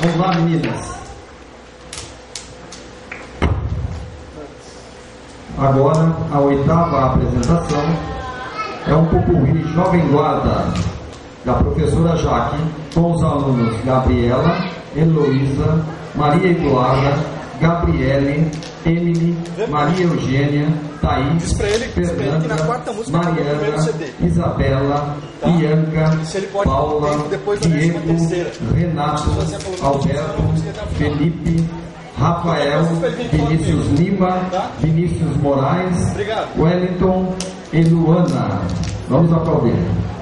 Vamos lá, meninas. Agora, a oitava apresentação é um pupurri Jovem Guarda, da professora Jaque, com os alunos Gabriela, Heloísa, Maria Eduarda, Gabriele, Emily, Maria Eugênia, Thaís, Fernanda, Mariana, Isabela, Bianca, Paula, Diego, Renato, Alberto, Felipe, Rafael, Vinícius Lima, Vinícius Moraes, Wellington e Luana. Vamos aplaudir.